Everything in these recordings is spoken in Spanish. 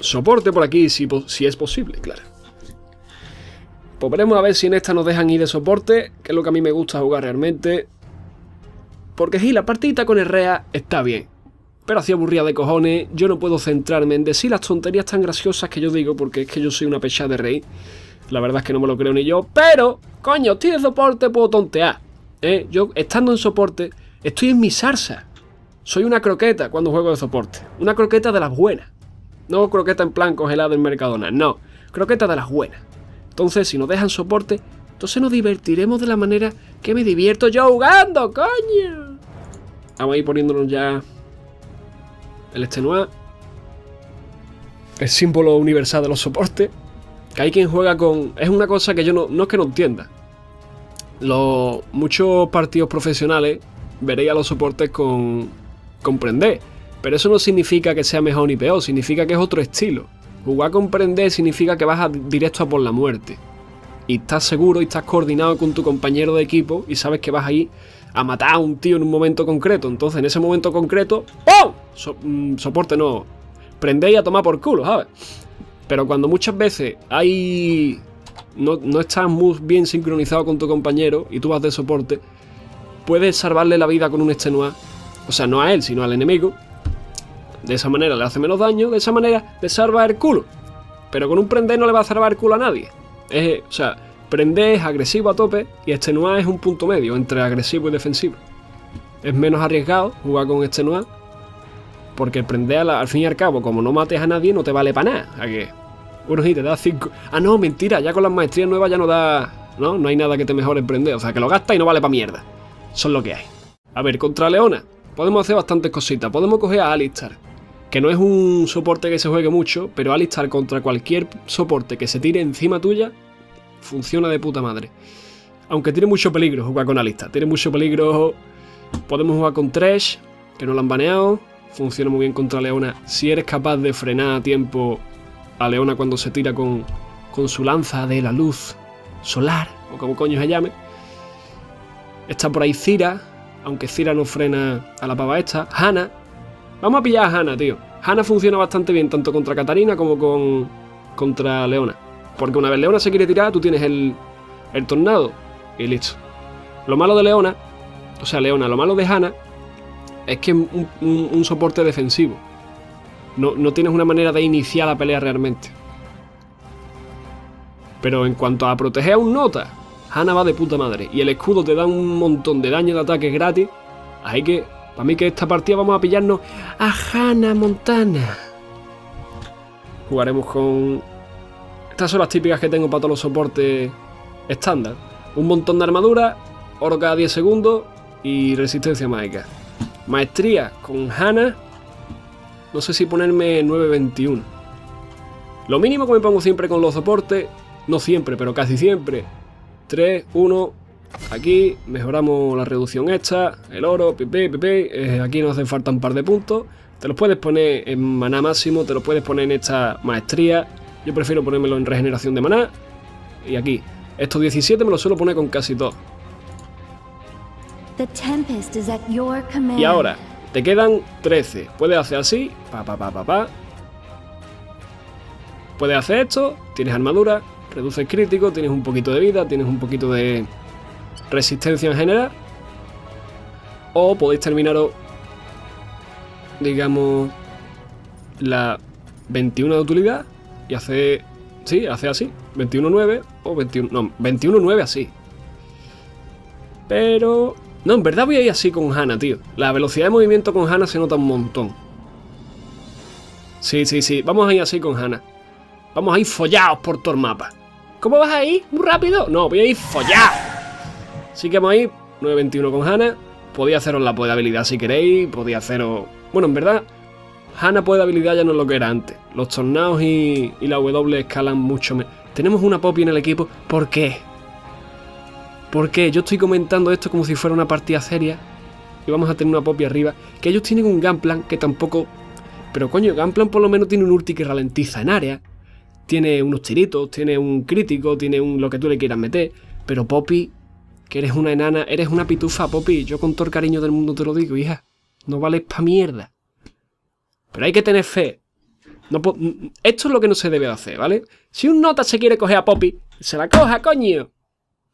Soporte por aquí si, es posible, claro. Pues veremos a ver si en esta nos dejan ir de soporte, que es lo que a mí me gusta jugar realmente. Porque sí, la partida con Herrea está bien. Pero así aburrida de cojones, yo no puedo centrarme en decir las tonterías tan graciosas que yo digo, porque es que yo soy una pechada de rey. La verdad es que no me lo creo ni yo, pero, coño, estoy de soporte, puedo tontear. ¿eh? Yo, estando en soporte, estoy en mi salsa. Soy una croqueta cuando juego de soporte. Una croqueta de las buenas. No croqueta en plan congelada en Mercadona, no. Croqueta de las buenas. Entonces, si nos dejan soporte, entonces nos divertiremos de la manera que me divierto yo jugando, coño. Vamos a ir poniéndonos ya el extenuar. El símbolo universal de los soportes. Que hay quien juega con... Es una cosa que yo no, no es que no entienda. Los, muchos partidos profesionales veréis a los soportes con, comprender. Pero eso no significa que sea mejor ni peor, significa que es otro estilo. Jugar a comprender significa que vas directo a por la muerte. Y estás seguro y estás coordinado con tu compañero de equipo y sabes que vas a ir a matar a un tío en un momento concreto. Entonces, en ese momento concreto, ¡pum! Mm, soporte no. Prendéis a tomar por culo, ¿sabes? Pero cuando muchas veces hay. No, no estás muy bien sincronizado con tu compañero y tú vas de soporte, puedes salvarle la vida con un extenuar. O sea, no a él, sino al enemigo. De esa manera le hace menos daño, de esa manera te salva el culo. Pero con un prender no le va a salvar el culo a nadie. O sea, prender es agresivo a tope y extenuar es un punto medio entre agresivo y defensivo. Es menos arriesgado jugar con extenuar. Porque el prender al, fin y al cabo, como no mates a nadie, no te vale para nada. ¿A qué? Bueno, sí, te da 5. Ah, no, mentira, ya con las maestrías nuevas ya no da. No, no hay nada que te mejore el prender. O sea, que lo gasta y no vale para mierda. Son lo que hay. A ver, contra Leona, podemos hacer bastantes cositas. Podemos coger a Alistar, que no es un soporte que se juegue mucho, pero Alistar contra cualquier soporte que se tire encima tuya, funciona de puta madre. Aunque tiene mucho peligro jugar con Alistar. Tiene mucho peligro. Podemos jugar con Trash, que no lo han baneado. Funciona muy bien contra Leona. Si eres capaz de frenar a tiempo a Leona cuando se tira con, con su lanza de la luz solar, o como coño se llame. Está por ahí Cira, aunque Cira no frena a la pava esta. Hanna. Vamos a pillar a Hanna, tío. Hanna funciona bastante bien, tanto contra Katarina como con, contra Leona. Porque una vez Leona se quiere tirar, tú tienes el, el tornado y listo. Lo malo de Leona, o sea, Leona, lo malo de Hanna es que es un, soporte defensivo. No, no tienes una manera de iniciar la pelea realmente. Pero en cuanto a proteger a un nota, Hanna va de puta madre. Y el escudo te da un montón de daño de ataque gratis. Así que, para mí que esta partida vamos a pillarnos a Hanna Montana. Jugaremos con... Estas son las típicas que tengo para todos los soportes estándar. Un montón de armadura, oro cada 10 segundos y resistencia mágica. Maestría con Hanna. No sé si ponerme 921. Lo mínimo que me pongo siempre con los soportes, no siempre, pero casi siempre, 3, 1, aquí mejoramos la reducción esta, el oro, pipi, pipi, eh, aquí nos hacen falta un par de puntos, te los puedes poner en maná máximo, te los puedes poner en esta maestría, yo prefiero ponérmelo en regeneración de maná, y aquí, estos 17 me los suelo poner con casi todo. Y ahora, te quedan 13, puedes hacer así, pa pa pa pa pa, puedes hacer esto, tienes armadura, reduces crítico, tienes un poquito de vida, tienes un poquito de resistencia en general. O podéis terminaros, digamos, la 21 de utilidad y hacer, sí, hacer así, 21-9 o 21, no, 21-9 así. Pero, no, en verdad voy a ir así con Hannah, tío. La velocidad de movimiento con Hannah se nota un montón. Sí, sí, sí, vamos a ir así con Hannah. Vamos a ir follados por todo el mapa. ¿Cómo vas a ir? ¿Muy rápido? No, voy a ir follado. Así que vamos a ir 9.21 con Hanna. Podía haceros la habilidad si queréis. Podía haceros... Bueno, en verdad, Hanna habilidad ya no es lo que era antes. Los tornados y, la W escalan mucho menos. Tenemos una Poppy en el equipo. ¿Por qué? ¿Por qué? Yo estoy comentando esto como si fuera una partida seria. Y vamos a tener una Poppy arriba. Que ellos tienen un Gunplan que tampoco... Pero coño, Gunplan por lo menos tiene un ulti que ralentiza en área tiene unos tiritos, tiene un crítico, tiene un lo que tú le quieras meter, pero Poppy, Que eres una enana, eres una pitufa, Poppy. Yo con todo el cariño del mundo te lo digo, hija. No vales pa' mierda. Pero hay que tener fe. Esto es lo que no se debe hacer, ¿vale? Si un nota se quiere coger a Poppy, se la coja, coño.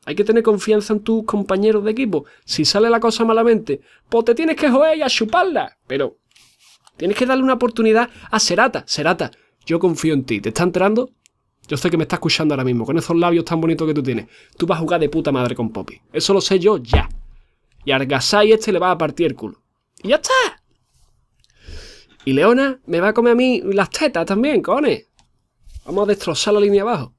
Hay que tener confianza en tus compañeros de equipo. Si sale la cosa malamente, pues te tienes que joder y a chuparla. Pero tienes que darle una oportunidad a Serata. Serata, yo confío en ti. ¿Te está enterando? Yo sé que me está escuchando ahora mismo, con esos labios tan bonitos que tú tienes. Tú vas a jugar de puta madre con Poppy. Eso lo sé yo ya. Y Argasai este le va a partir el culo. ¡Y ya está! Y Leona me va a comer a mí las tetas también, cojones. Vamos a destrozar la línea abajo.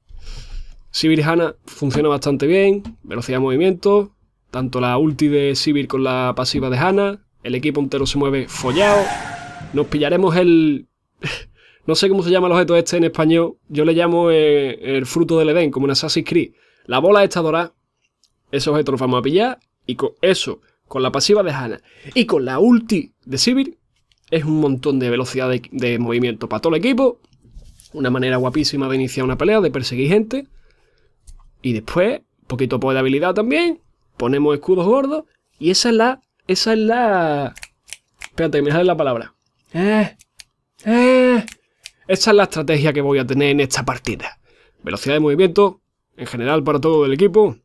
Sivir Hanna funciona bastante bien, velocidad de movimiento, tanto la ulti de Sivir con la pasiva de Hanna, el equipo entero se mueve follado, nos pillaremos el... no sé cómo se llama el objeto este en español, yo le llamo eh, el fruto del Edén, como en Assassin's Creed. La bola esta dorada, ese objeto lo vamos a pillar, y con eso, con la pasiva de Hanna y con la ulti de Sivir, es un montón de velocidad de, movimiento para todo el equipo, una manera guapísima de iniciar una pelea, de perseguir gente, y después, poquito de habilidad también. Ponemos escudos gordos. Y esa es la... Esa es la... Espérate, me la palabra. Eh, eh. Esa es la estrategia que voy a tener en esta partida. Velocidad de movimiento, en general para todo el equipo.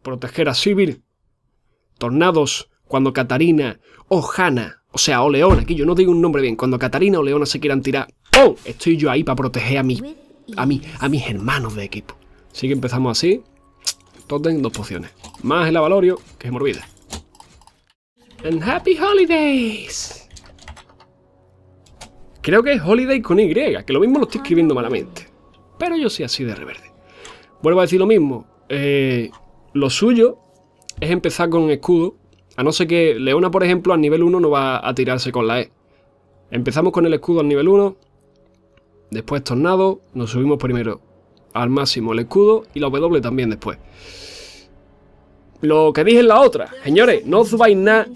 Proteger a Sivir. Tornados cuando Katarina o Hanna, o sea, o Leona, aquí yo no digo un nombre bien, cuando Katarina o Leona se quieran tirar, ¡oh! Estoy yo ahí para proteger a, mi, a, mí, a mis hermanos de equipo. Así que empezamos así. Totem, dos pociones. Más el avalorio, que es morbida. And Happy Holidays. Creo que es Holiday con Y, que lo mismo lo estoy escribiendo malamente. Pero yo soy así de reverde. Vuelvo a decir lo mismo. Eh, lo suyo es empezar con escudo. A no ser que Leona, por ejemplo, al nivel 1 no va a tirarse con la E. Empezamos con el escudo al nivel 1. Después tornado. Nos subimos primero al máximo el escudo y la W también después. Lo que dije en la otra, señores, no os subáis nada,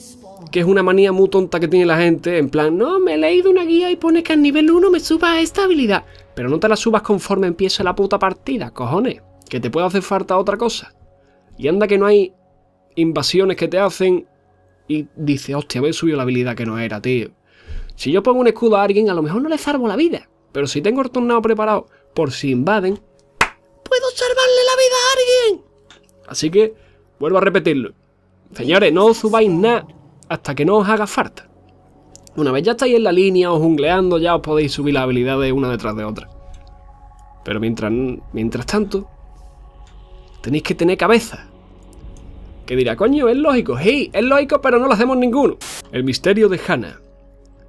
que es una manía muy tonta que tiene la gente, en plan, no, me he leído una guía y pone que al nivel 1 me suba esta habilidad. Pero no te la subas conforme empiece la puta partida, cojones, que te puede hacer falta otra cosa. Y anda que no hay invasiones que te hacen y dice, hostia, me he subido la habilidad que no era, tío. Si yo pongo un escudo a alguien, a lo mejor no le salvo la vida. Pero si tengo el tornado preparado por si invaden, puedo salvarle la vida a alguien. Así que, vuelvo a repetirlo. Señores, no os subáis nada hasta que no os haga falta. Una vez ya estáis en la línea o jungleando, ya os podéis subir las habilidades una detrás de otra. Pero mientras, mientras tanto, tenéis que tener cabeza. Que dirá, coño, es lógico. Sí, es lógico, pero no lo hacemos ninguno. El misterio de Hannah.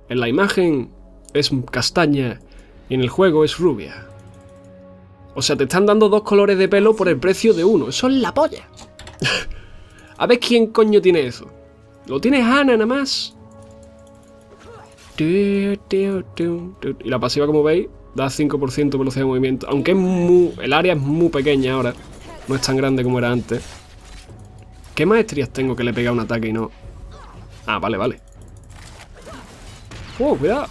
En la imagen es castaña y en el juego es rubia. O sea, te están dando dos colores de pelo por el precio de uno. Eso es la polla. A ver quién coño tiene eso. Lo tiene Hannah nada más. Y la pasiva, como veis, da 5% velocidad de movimiento. Aunque es muy, el área es muy pequeña ahora. No es tan grande como era antes. ¿Qué maestrías tengo que le pega un ataque y no? Ah, vale, vale. ¡Oh, cuidado!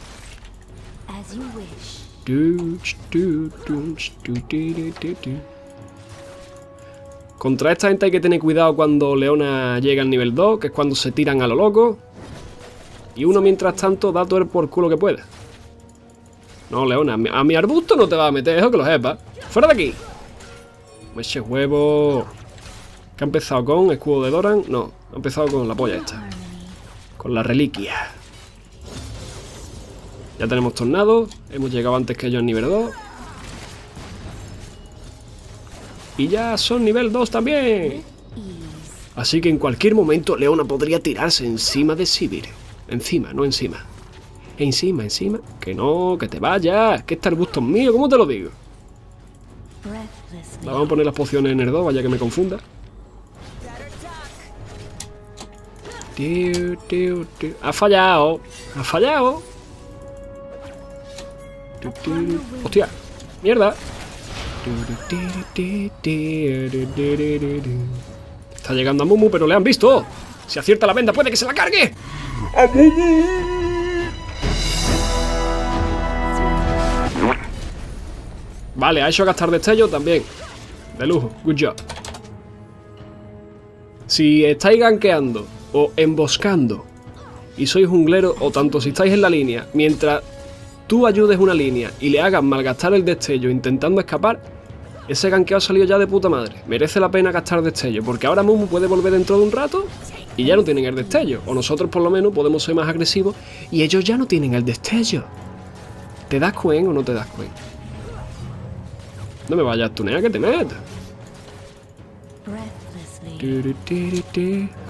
Contra esta gente hay que tener cuidado cuando Leona llega al nivel 2, que es cuando se tiran a lo loco. Y uno mientras tanto da todo el por culo que pueda. No, Leona, a mi, arbusto no te va a meter, eso que lo sepas. ¡Fuera de aquí! Meche huevo. ¿Qué ha empezado con? ¿Escudo de Doran? No, ha empezado con la polla esta. Con la reliquia. Ya tenemos tornado. Hemos llegado antes que ellos al nivel 2. Y ya son nivel 2 también. Así que en cualquier momento Leona podría tirarse encima de Sivir. Encima, no encima. Encima, encima. Que no, que te vayas. Que este arbusto es mío, ¿cómo te lo digo? vamos a poner las pociones en el 2, vaya que me confunda. Ha fallado. Ha fallado. ¡Hostia! ¡Mierda! Está llegando a Mumu, pero le han visto. Si acierta la venda, puede que se la cargue. Vale, ha hecho gastar destello también. De lujo, good job. Si estáis gankeando o emboscando y sois junglero, o tanto si estáis en la línea, mientras tú ayudes una línea y le hagas malgastar el destello intentando escapar, ese ganqueo ha salido ya de puta madre. Merece la pena gastar destello, porque ahora Mumu puede volver dentro de un rato y ya no tienen el destello. O nosotros por lo menos podemos ser más agresivos y ellos ya no tienen el destello. ¿Te das cuenta o no te das cuenta? No me vayas a tunear que te metas.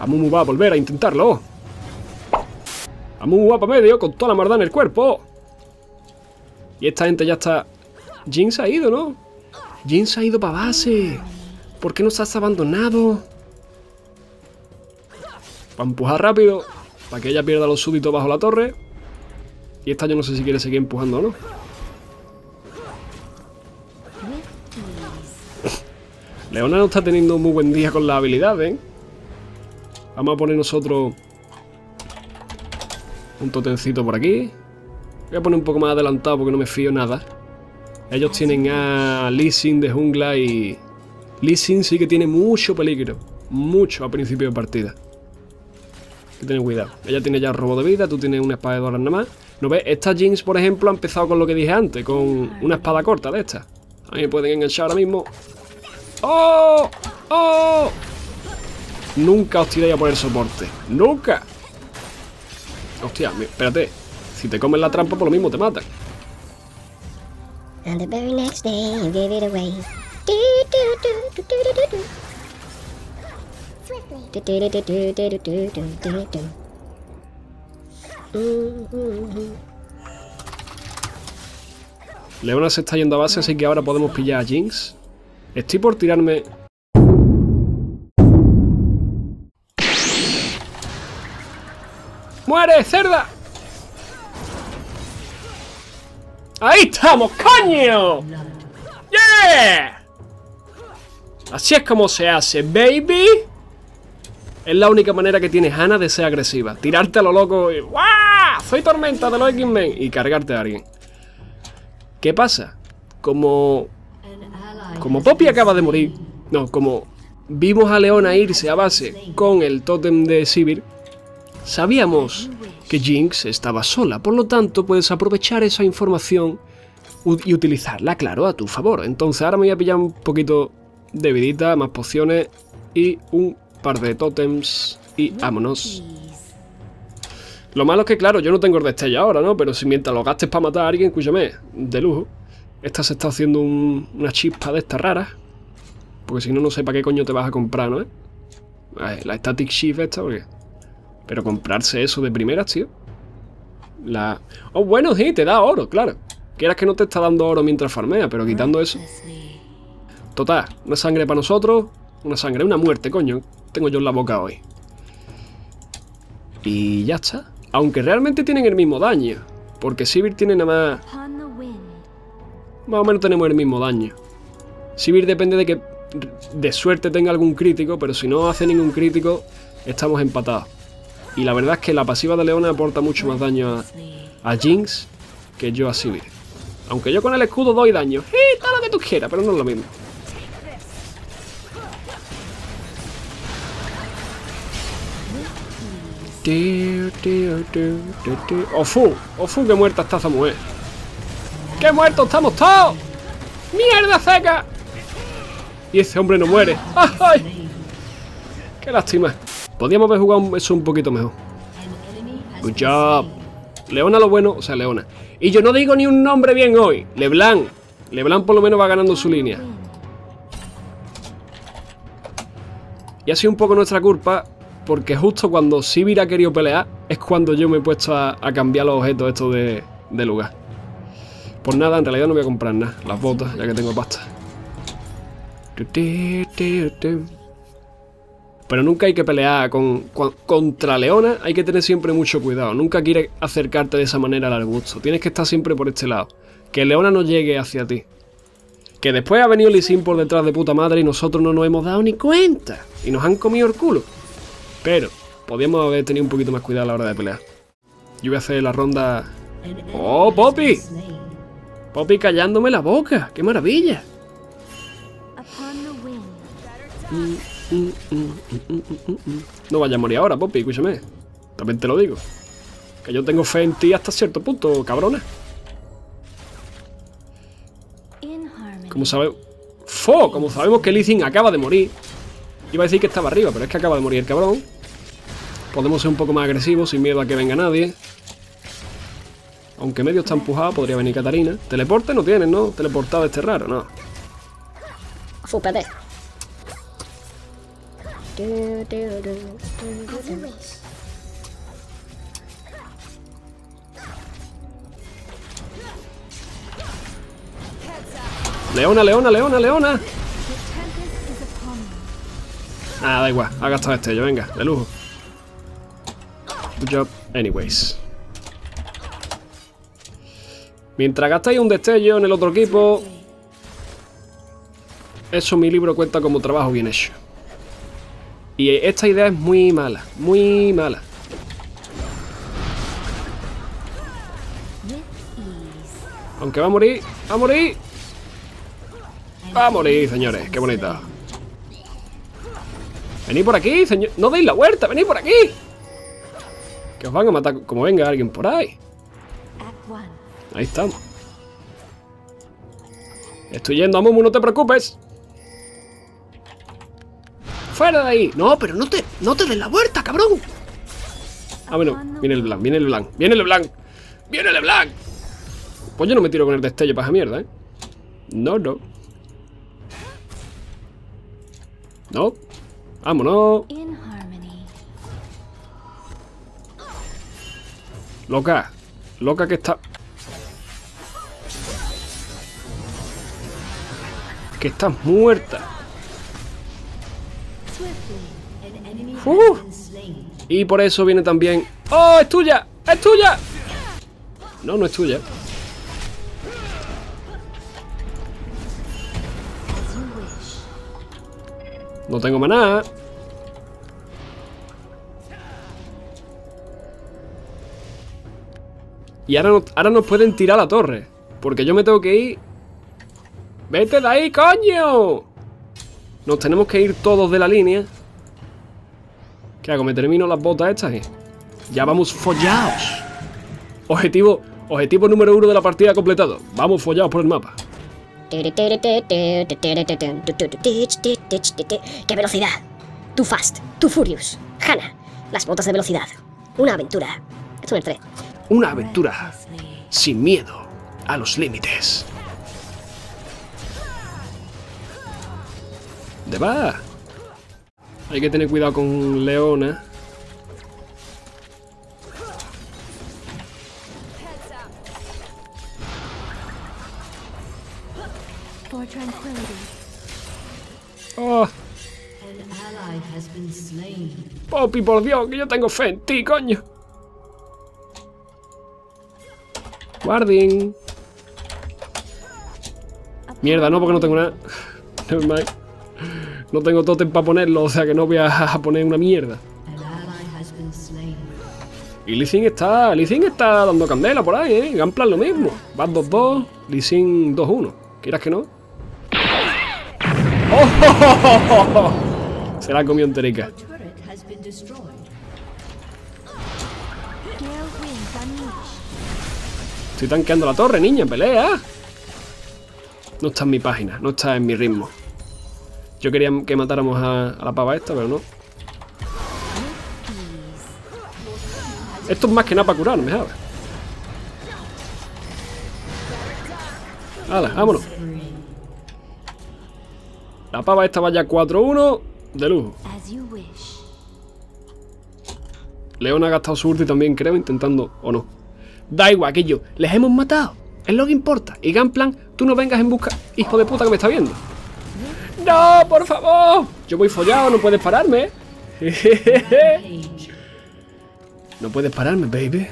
Amumu va a volver a intentarlo. Amumu va para medio con toda la maldad en el cuerpo. Y esta gente ya está... Jinx ha ido, ¿no? Jinx ha ido para base. ¿Por qué nos has abandonado? Para empujar rápido. Para que ella pierda los súbditos bajo la torre. Y esta yo no sé si quiere seguir empujando o no. Leona no está teniendo un muy buen día con la habilidad, ¿eh? Vamos a poner nosotros un totencito por aquí. Voy a poner un poco más adelantado porque no me fío nada. Ellos tienen a Lee de jungla y... Lee sí que tiene mucho peligro. Mucho a principio de partida. Hay que tener cuidado. Ella tiene ya robo de vida, tú tienes una espada de dólares nada más. ¿No ves? Esta Jinx, por ejemplo, ha empezado con lo que dije antes, con una espada corta de esta. A mí me pueden enganchar ahora mismo. ¡Oh! ¡Oh! Nunca os tiréis a poner soporte. ¡Nunca! Hostia, espérate. Si te comen la trampa, por lo mismo te matan. And the very next day you gave it away. Leona se está yendo a base, así que ahora podemos pillar a Jinx. Estoy por tirarme... ¡Muere, cerda! ¡Ahí estamos, coño! ¡Yeah! Así es como se hace, baby. Es la única manera que tienes Ana de ser agresiva. Tirarte a lo loco y ¡Wah! Soy tormenta de los X-Men y cargarte a alguien. ¿Qué pasa? Como... Como Poppy acaba de morir... No, como vimos a Leona irse a base con el tótem de Sivir, sabíamos que Jinx estaba sola, por lo tanto puedes aprovechar esa información y utilizarla, claro, a tu favor. Entonces ahora me voy a pillar un poquito de vidita, más pociones y un par de tótems y vámonos. Lo malo es que, claro, yo no tengo el destello ahora, ¿no? Pero si mientras lo gastes para matar a alguien, escúchame, de lujo. Esta se está haciendo una chispa de estas raras. Porque si no, no sé para qué coño te vas a comprar, ¿no? La Static Shift esta, porque... Pero comprarse eso de primeras, tío. La... Oh, bueno, sí, te da oro, claro. Quieras que no te está dando oro mientras farmea, pero quitando eso... Total, una sangre para nosotros, una sangre, una muerte, coño tengo yo en la boca hoy. Y ya está. Aunque realmente tienen el mismo daño. Porque Sivir tiene nada más... Más o menos tenemos el mismo daño. Sivir depende de que de suerte tenga algún crítico, pero si no hace ningún crítico, estamos empatados. Y la verdad es que la pasiva de Leona aporta mucho más daño a, Jinx que yo a Sivir. Aunque yo con el escudo doy daño. ¡Sí! Todo lo que tú quieras, pero no es lo mismo. ¡Ofu! ¡Ofu, qué muerta está esa! ¡Qué muertos estamos todos! ¡Mierda seca! Y ese hombre no muere. ¡Ay! ¡Qué lástima! Podríamos haber jugado eso un poquito mejor. Good job. Leona lo bueno, o sea, Leona. Y yo no digo ni un nombre bien hoy. Leblanc. Leblanc por lo menos va ganando su línea. Y ha sido un poco nuestra culpa porque justo cuando Sivir ha querido pelear es cuando yo me he puesto a, cambiar los objetos estos de, lugar. Pues nada, en realidad no voy a comprar nada, las botas, ya que tengo pasta. Pero nunca hay que pelear con, contra Leona, hay que tener siempre mucho cuidado. Nunca quieres acercarte de esa manera al gusto. Tienes que estar siempre por este lado. Que Leona no llegue hacia ti. Que después ha venido Lee por detrás de puta madre y nosotros no nos hemos dado ni cuenta. Y nos han comido el culo. Pero podríamos haber tenido un poquito más cuidado a la hora de pelear. Yo voy a hacer la ronda... ¡Oh, Poppy! Poppy callándome la boca. ¡Qué maravilla! Mm, no vaya a morir ahora, Poppy, escúchame. También te lo digo. Que yo tengo fe en ti hasta cierto punto, cabrona. Como sabemos... ¡Fo! Como sabemos que Lee acaba de morir. Iba a decir que estaba arriba, pero es que acaba de morir el cabrón. Podemos ser un poco más agresivos sin miedo a que venga nadie. Aunque medio está empujado, podría venir Catarina. Teleporte no tienen, ¿no? Teleportado este raro, no. Leona, leona, leona, leona. Ah, da igual. Ha gastado este yo, venga, de lujo. Good job, anyways. Mientras gastáis un destello en el otro equipo, eso mi libro cuenta como trabajo bien hecho. Y esta idea es muy mala, muy mala. Aunque va a morir, va a morir. Va a morir, señores, qué bonita. Venid por aquí, señor. No deis la vuelta, venid por aquí. Que os van a matar como venga alguien por ahí. Ahí estamos. Estoy yendo, Amumu, no te preocupes. ¡Fuera de ahí! No, pero no te, no te des la vuelta, cabrón. Ah, bueno, viene el blanc, viene el blanc, viene el blanc. ¡Viene el blanc! Pues yo no me tiro con el destello para esa mierda, ¿eh? No, no. No. Vámonos. Loca. Loca que está... Que estás muerta. Uh. Y por eso viene también... ¡Oh, es tuya! ¡Es tuya! No, no es tuya. No tengo maná. Y ahora, ahora nos pueden tirar la torre. Porque yo me tengo que ir... ¡Vete de ahí, coño! Nos tenemos que ir todos de la línea. ¿Qué hago? ¿Me termino las botas estas? Ya vamos follados. Objetivo, objetivo número uno de la partida completado. Vamos follados por el mapa. ¡Qué velocidad! Too fast, too furious. Hannah, las botas de velocidad. Una aventura. Esto es el 3. Una aventura sin miedo a los límites. ¿De va? Hay que tener cuidado con Leona. Oh. Poppy, por Dios, que yo tengo fe en ti, coño. Guarding. Mierda, no, porque no tengo nada. No tengo totem para ponerlo, o sea que no voy a poner una mierda. Y Lee Sin está, Lee está dando candela por ahí, ¿eh? Gamplan lo mismo. Van 2-2, Lee Sin 2-1. ¿Quieras que no? ¡Oh! Se la comió enterica. Estoy tanqueando la torre, niña, pelea. No está en mi página, no está en mi ritmo. Yo quería que matáramos a, la pava esta, pero no. Esto es más que nada para curarme, ¿sabes? Hala, vámonos. La pava esta vaya 4-1 de lujo. León ha gastado su ulti también, creo, intentando... ¿O no? Da igual, aquello. Les hemos matado. Es lo que importa. Y Gunplan, tú no vengas en busca... Hijo de puta que me está viendo. ¡No, por favor! Yo voy follado, no puedes pararme. no puedes pararme, baby.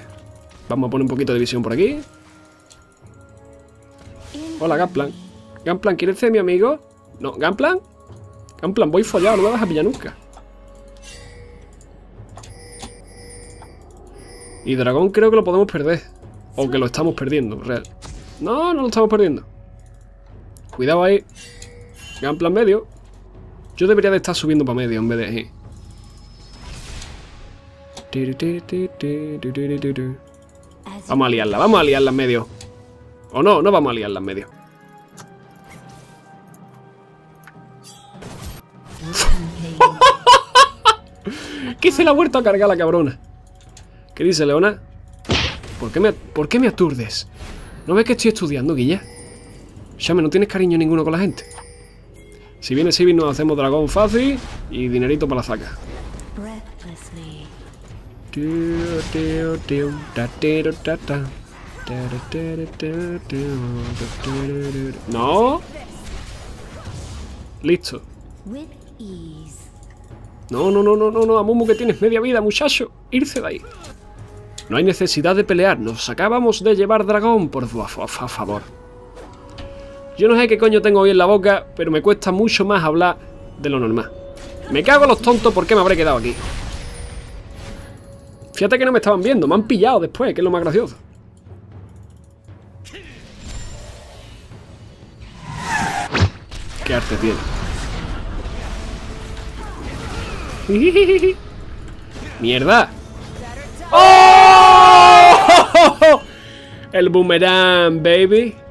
Vamos a poner un poquito de visión por aquí. Hola, Gunplan. Gunplan, ¿quieres ser mi amigo? No, Gunplan. Gunplan, voy follado, no me vas a pillar nunca. Y dragón creo que lo podemos perder. O que lo estamos perdiendo, real. No, no lo estamos perdiendo. Cuidado ahí. Gunplan medio. Yo debería de estar subiendo para medio en vez de ahí. Vamos a liarla, vamos a liarla en medio. O no, no vamos a liarla en medio. ¿Qué se la ha vuelto a cargar la cabrona? ¿Qué dice Leona? ¿Por qué me, ¿por qué me aturdes? ¿No ves que estoy estudiando, Guilla? Shame, no tienes cariño ninguno con la gente. Si viene Sivir nos hacemos dragón fácil y dinerito para la breathlessly. No. Listo. No, no, no, no, no, no, Amumu que tienes media vida, muchacho. Irse de ahí. No hay necesidad de pelear, nos acabamos de llevar dragón, por fa- fa- fa- favor. Yo no sé qué coño tengo hoy en la boca, pero me cuesta mucho más hablar de lo normal. Me cago en los tontos, ¿por qué me habré quedado aquí? Fíjate que no me estaban viendo, me han pillado después, que es lo más gracioso. Qué arte tiene. ¡Mierda! ¡Oh! El boomerang, baby.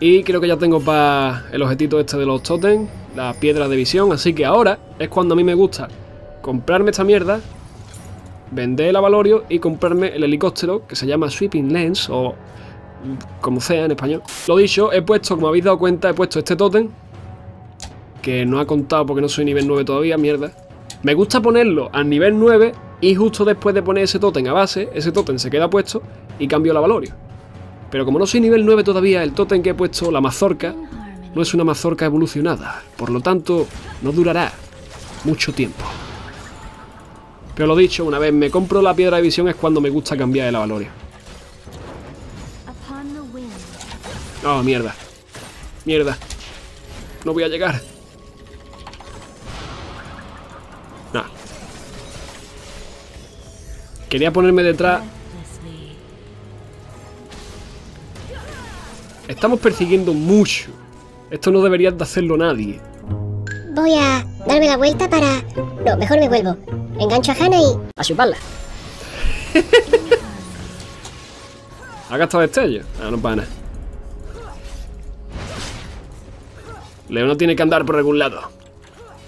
Y creo que ya tengo para el objetito este de los totems, las piedras de visión, así que ahora es cuando a mí me gusta comprarme esta mierda, vender el avalorio y comprarme el helicóptero que se llama Sweeping Lens o como sea en español. Lo dicho, he puesto, como habéis dado cuenta, he puesto este tótem que no ha contado porque no soy nivel 9 todavía, mierda. Me gusta ponerlo al nivel 9 y justo después de poner ese tótem a base, ese tótem se queda puesto y cambio el avalorio. Pero como no soy nivel 9 todavía, el tótem que he puesto, la mazorca, no es una mazorca evolucionada. Por lo tanto, no durará mucho tiempo. Pero lo dicho, una vez me compro la piedra de visión es cuando me gusta cambiar el avalorio. Oh, mierda. Mierda. No voy a llegar. Nah. Quería ponerme detrás. Estamos persiguiendo mucho. Esto no debería de hacerlo nadie. Voy a darme la vuelta para... No, mejor me vuelvo. Engancho a Hannah y... A chuparla. ¿Ha gastado destello? Ah, no para nada. Leona tiene que andar por algún lado.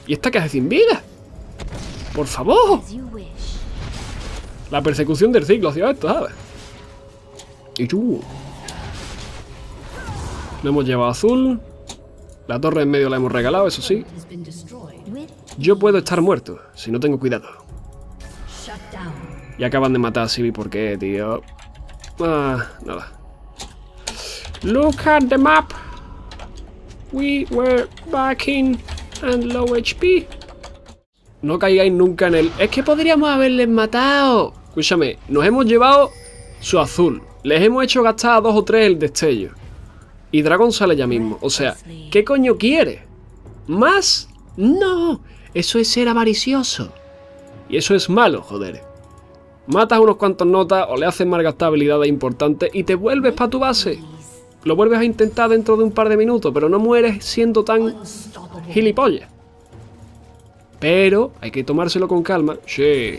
¿Y esta hace sin vida? ¡Por favor! La persecución del ciclo hacia esto, ¿sabes? Y tú. Lo hemos llevado azul. La torre en medio la hemos regalado, eso sí. Yo puedo estar muerto, si no tengo cuidado. Y acaban de matar a Sibi, ¿por qué, tío? Ah, nada. Look at the map. We were backing and low HP. No caigáis nunca en el... Es que podríamos haberles matado. Escúchame, nos hemos llevado su azul. Les hemos hecho gastar a dos o tres el destello. Y Dragon sale ya mismo. O sea, ¿qué coño quiere? ¿Más? No. Eso es ser avaricioso. Y eso es malo, joder. Matas unos cuantos notas o le haces malgastar habilidades importantes y te vuelves para tu base. Lo vuelves a intentar dentro de un par de minutos, pero no mueres siendo tan gilipollas. Pero hay que tomárselo con calma. Sí.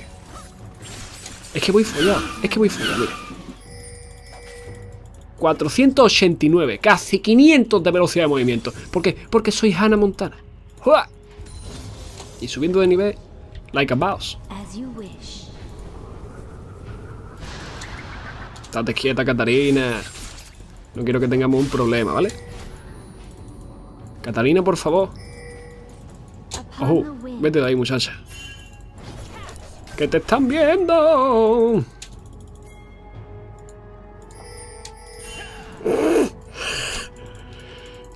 Es que voy follado. Es que voy follado, mira. 489, casi 500 de velocidad de movimiento. ¿Por qué? Porque soy Hannah Montana. ¡Jua! Y subiendo de nivel, like a boss. Estate quieta, Catarina. No quiero que tengamos un problema, ¿vale? Catarina, por favor. Ojo, vete de ahí, muchacha. ¡Que te están viendo!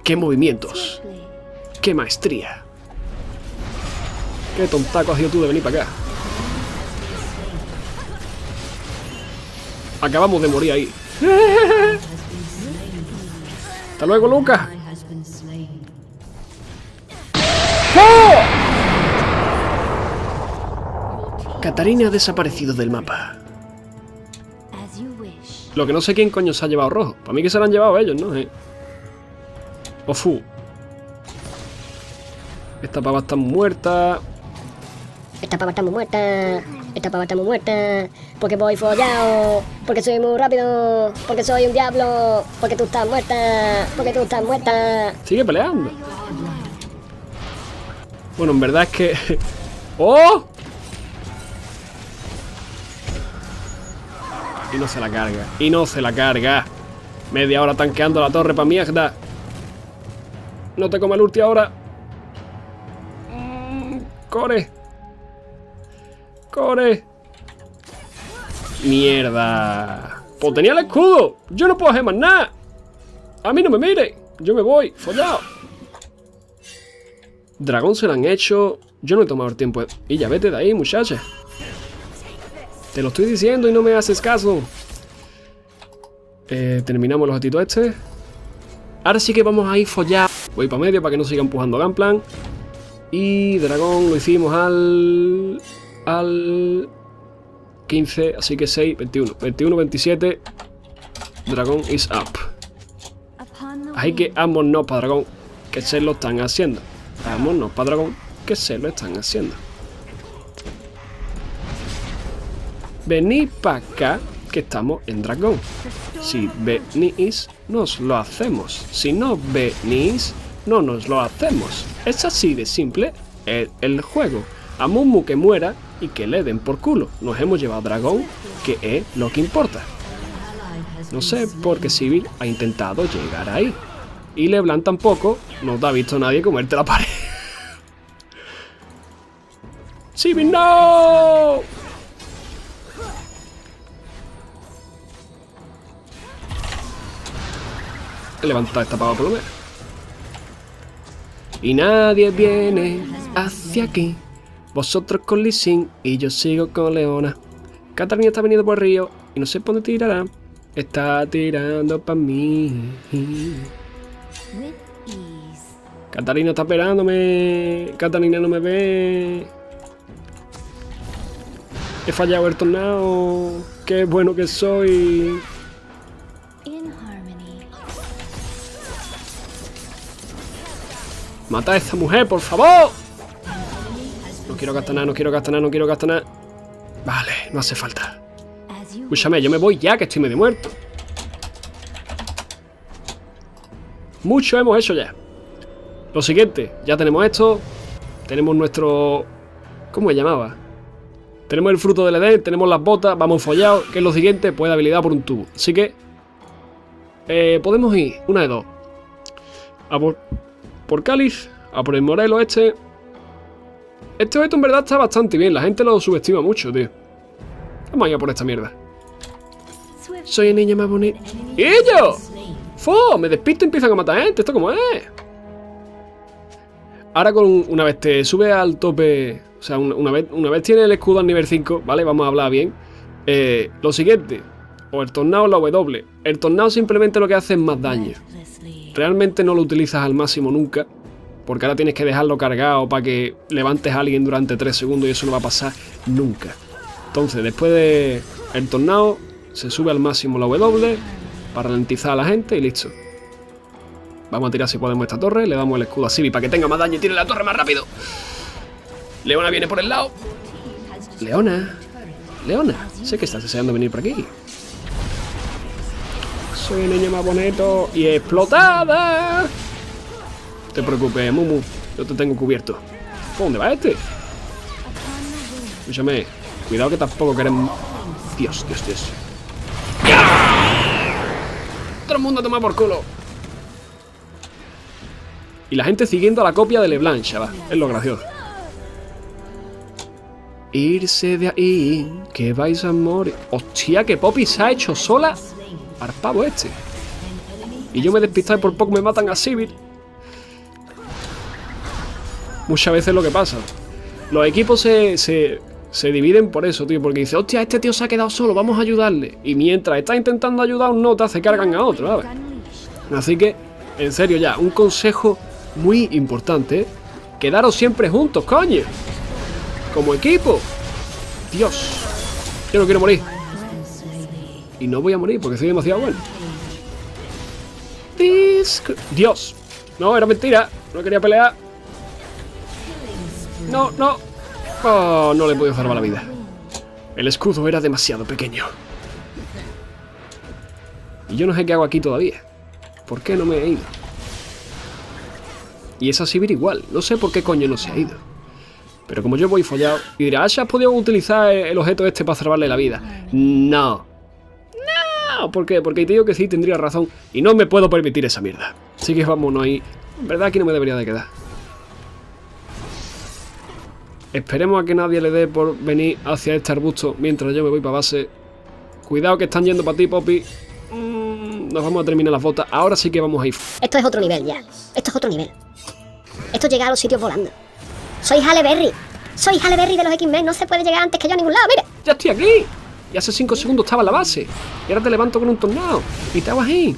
¡Qué movimientos! ¡Qué maestría! ¡Qué tontaco has sido tú de venir para acá! Acabamos de morir ahí. ¡Hasta luego, Lucas! Catarina ha desaparecido del mapa. Lo que no sé quién coño se ha llevado rojo. Para mí que se lo han llevado ellos, ¿no? Eh. Ofu. Esta pava está muerta. Esta pava está muy muerta. Esta pava está muy muerta. Porque voy follado. Porque soy muy rápido. Porque soy un diablo. Porque tú estás muerta. Porque tú estás muerta. Sigue peleando. Bueno, en verdad es que... ¡Oh! Y no se la carga. Y no se la carga. Media hora tanqueando la torre pa' mierda. No te come el ulti ahora. Mm, Core. Core. Mierda. Pues tenía el escudo. Yo no puedo hacer más nada. A mí no me mire. Yo me voy. Follado. Dragón se lo han hecho. Yo no he tomado el tiempo. Y ya vete de ahí, muchacha. Te lo estoy diciendo y no me haces caso. Eh, terminamos los objetivo este. Ahora sí que vamos a ir follar. Voy para medio para que no siga empujando Gunplan. Y dragón lo hicimos al... Al... 15, así que 6, 21. 21, 27. Dragón is up. Así que vámonos para dragón, que se lo están haciendo. Vámonos para dragón, que se lo están haciendo. Venid para acá, que estamos en dragón. Si venís, nos lo hacemos. Si no venís, no nos lo hacemos. Es así de simple el, juego. A Mumu que muera y que le den por culo. Nos hemos llevado dragón, que es lo que importa. No sé por qué Civil ha intentado llegar ahí. Y Leblanc tampoco nos ha visto nadie comerte la pared. ¡Civil, no! He levantado esta pava por lo menos. Y nadie viene hacia aquí. Vosotros con Lee Sin y yo sigo con Leona. Catalina está veniendo por el río y no sé por dónde tirará. Está tirando para mí. Catalina está esperándome. Catalina no me ve. He fallado el tornado. Qué bueno que soy. Mata a esta mujer, por favor. No quiero gastar nada, no quiero gastar nada, no quiero gastar nada. Vale, no hace falta. Escúchame, yo me voy ya, que estoy medio muerto. Mucho hemos hecho ya. Lo siguiente, ya tenemos esto. Tenemos nuestro... ¿Cómo se llamaba? Tenemos el fruto del Edén, tenemos las botas, vamos follados. ¿Qué es lo siguiente? Pues habilidad por un tubo. Así que... eh, podemos ir, una de dos. A por, por Cáliz, a por el Morelo este. Este objeto en verdad está bastante bien, la gente lo subestima mucho, tío. Vamos a ir a por esta mierda. Soy el niño más bonito. ¿Y ellos? ¡Fo! Me despisto y empiezan a matar gente. ¿Esto cómo es? Ahora con una vez te sube al tope... O sea, una, una vez, una vez tiene el escudo al nivel 5, ¿vale? Vamos a hablar bien. Eh, lo siguiente. O el tornado o la W. El tornado simplemente lo que hace es más daño. Realmente no lo utilizas al máximo nunca. Porque ahora tienes que dejarlo cargado para que levantes a alguien durante 3 segundos y eso no va a pasar nunca. Entonces, después de el tornado, se sube al máximo la W para ralentizar a la gente y listo. Vamos a tirar si podemos esta torre, le damos el escudo a Sibi para que tenga más daño y tire la torre más rápido. Leona viene por el lado. Leona. Leona. Sé que estás deseando venir por aquí. Soy el niño más bonito y explotada. No te preocupes, Mumu. Yo te tengo cubierto. ¿Por dónde va este? Escúchame. Cuidado que tampoco queremos... Dios, Dios, Dios. Todo el mundo toma por culo. Y la gente siguiendo la copia de LeBlanc, chaval. Es lo gracioso. Irse de ahí, que vais a morir. Hostia, que Poppy se ha hecho sola al pavo este. Y yo me he despistado y por poco me matan a Sivir. Muchas veces lo que pasa. Los equipos se, se, se dividen por eso, tío. Porque dice, hostia, este tío se ha quedado solo, vamos a ayudarle. Y mientras está intentando ayudar a un nota, se cargan a otro, ¿sabes? Así que, en serio ya, un consejo muy importante. ¿eh? Quedaros siempre juntos, coño. Como equipo. Dios. Yo no quiero morir. Y no voy a morir porque soy demasiado bueno. Dios. No, era mentira. No quería pelear. no, no. Oh, no le podido salvar la vida. El escudo era demasiado pequeño. Y yo no sé qué hago aquí todavía. ¿Por qué no me he ido? Y esa Sivir igual. No sé por qué coño no se ha ido. Pero como yo voy follado... Y dirá, ¿has podido utilizar el objeto este para salvarle la vida? No. No. ¿Por qué? Porque te digo que sí, tendría razón. Y no me puedo permitir esa mierda. Así que vámonos ahí. En verdad aquí no me debería de quedar. Esperemos a que nadie le dé por venir hacia este arbusto mientras yo me voy para base. Cuidado que están yendo para ti, Poppy. Mm, nos vamos a terminar las botas. Ahora sí que vamos a ir. Esto es otro nivel ya. Esto es otro nivel. Esto llega a los sitios volando. Soy Halle Berry. Soy Halle Berry de los X-Men. No se puede llegar antes que yo a ningún lado. Mira. ¡Ya estoy aquí! Y hace 5 segundos estaba en la base. Y ahora te levanto con un tornado. Y te hago ahí.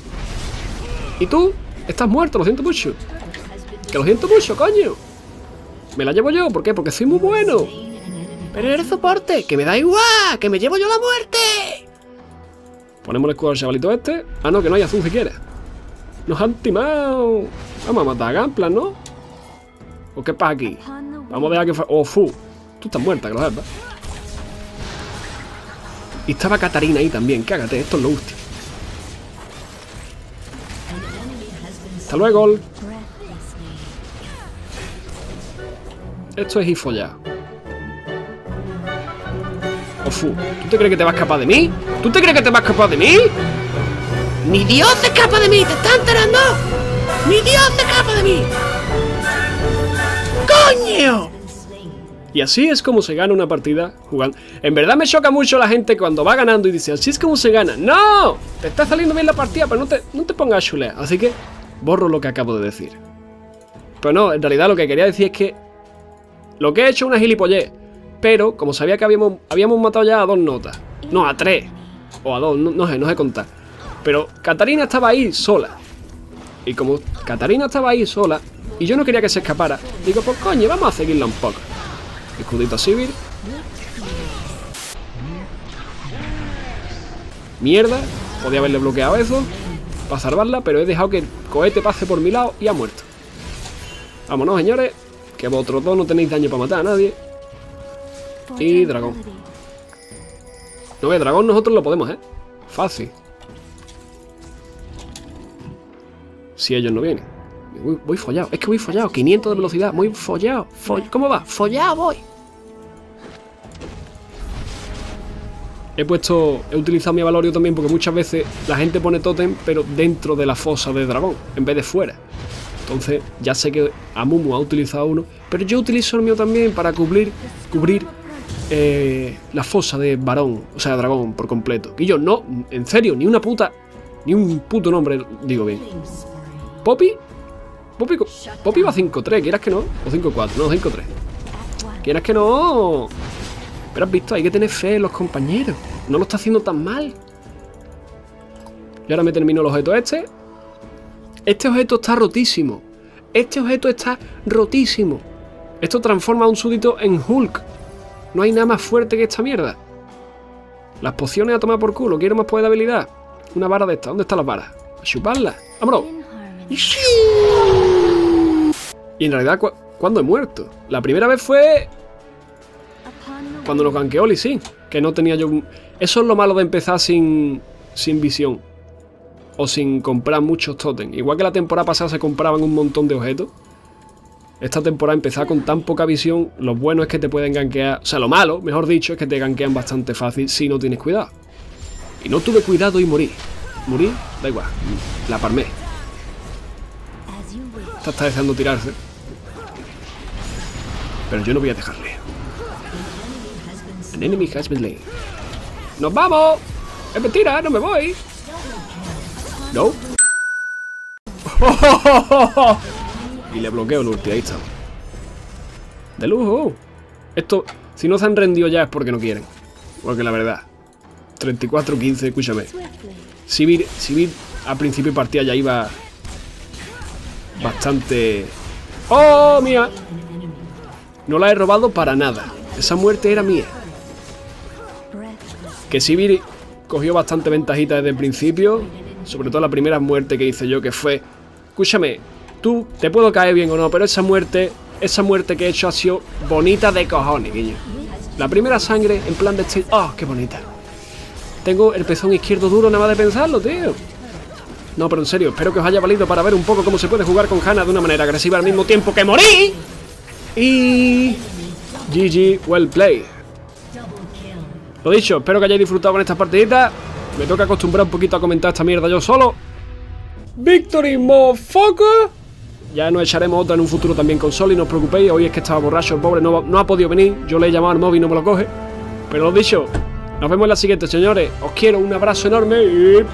¿Y tú? Estás muerto, lo siento mucho. Que lo siento mucho, coño. Me la llevo yo, ¿por qué? Porque soy muy bueno. Pero eres soporte, que me da igual, que me llevo yo la muerte. Ponemos el escudo al chavalito este. Ah, no, que no hay azul siquiera. Nos han timado. Vamos a matar a Gamplan, ¿no? ¿O qué pasa aquí? Vamos a dejar que... Oh, fu. Tú estás muerta, que lo sepas. Y estaba Catarina ahí también. Cágate, esto es lo último. Hasta luego. Esto es ir follado. Oh, fu. ¿Tú te crees que te vas a escapar de mí? ¿Tú te crees que te vas a escapar de mí? ¡Ni Dios se escapa de mí! ¿Te estás enterando? ¡Ni Dios se escapa de mí! ¡Coño! Y así es como se gana una partida jugando. En verdad me choca mucho la gente cuando va ganando y dice, así es como se gana. ¡No! Te está saliendo bien la partida, pero no te, no te pongas a chulear. Así que borro lo que acabo de decir. Pero no, en realidad lo que quería decir es que lo que he hecho es una gilipollez. Pero, como sabía que habíamos, habíamos matado ya a dos notas. No, a tres. O a dos, no, sé, no sé contar. Pero Catarina estaba ahí sola. Y como Catarina estaba ahí sola, y yo no quería que se escapara, digo, pues coño, vamos a seguirla un poco. Escudito a Sivir. Mierda, podía haberle bloqueado eso para salvarla, pero he dejado que el cohete pase por mi lado y ha muerto. Vámonos, señores, que vosotros dos no tenéis daño para matar a nadie. For Y dragón. No ve, dragón nosotros lo podemos, ¿eh? Fácil. Si ellos no vienen. Voy, voy follado. Es que voy follado. 500 de velocidad. Muy follado. Foll- ¿Cómo va? Follado voy. He puesto... He utilizado mi valorio también porque muchas veces la gente pone totem pero dentro de la fosa de dragón en vez de fuera. Entonces ya sé que Amumu ha utilizado uno. Pero yo utilizo el mío también para cubrir... Cubrir eh, la fosa de varón, o sea, dragón por completo. Y yo, no, en serio, ni una puta, ni un puto nombre, digo bien. ¿Poppy? Co- Poppy va 5-3, ¿quieras que no? O 5-4, no, 5-3. ¿Quieras que no? Pero has visto, hay que tener fe en los compañeros. No lo está haciendo tan mal. Y ahora me termino el objeto este. Este objeto está rotísimo. Este objeto está rotísimo. Esto transforma a un súbdito en Hulk. No hay nada más fuerte que esta mierda. Las pociones a tomar por culo. Quiero más poder de habilidad. Una vara de esta. ¿Dónde están las varas? A chuparlas. ¡Vámonos! Y en realidad, ¿cu ¿cuándo he muerto? La primera vez fue cuando nos ganqueó Lee Sin, que no tenía yo... Eso es lo malo de empezar sin, sin visión. O sin comprar muchos totems. Igual que la temporada pasada se compraban un montón de objetos. Esta temporada empezar con tan poca visión, lo bueno es que te pueden gankear... O sea, lo malo, mejor dicho, es que te gankean bastante fácil si no tienes cuidado. Y no tuve cuidado y morí. Morí, da igual. La parmé. Está deseando tirarse. Pero yo no voy a dejarle. An enemy has been slain. ¡Nos vamos! ¡Es mentira! ¡No me voy! ¿No? y le bloqueo el ulti, ahí está. De lujo. Esto, si no se han rendido ya es porque no quieren. Porque la verdad. 34-15, escúchame. Sivir, Sivir a principio de partida ya iba bastante... ¡Oh, mía! No la he robado para nada. Esa muerte era mía. Que Sivir cogió bastante ventajita desde el principio. Sobre todo la primera muerte que hice yo, que fue... Escúchame, tú te puedo caer bien o no, pero esa muerte esa muerte que he hecho ha sido bonita de cojones, guiño. La primera sangre en plan de este... ¡Oh, qué bonita! Tengo el pezón izquierdo duro nada más de pensarlo, tío. No, pero en serio, espero que os haya valido para ver un poco cómo se puede jugar con Hannah de una manera agresiva al mismo tiempo que morí. Y... GG, well played. Lo dicho, espero que hayáis disfrutado con esta partidita. Me toca acostumbrar un poquito a comentar esta mierda yo solo. Victory, motherfucker. Ya nos echaremos otra en un futuro también con Sol y no os preocupéis. Hoy es que estaba borracho el pobre, no, no ha podido venir. Yo le he llamado al móvil y no me lo coge. Pero lo dicho, nos vemos en la siguiente, señores. Os quiero, un abrazo enorme y...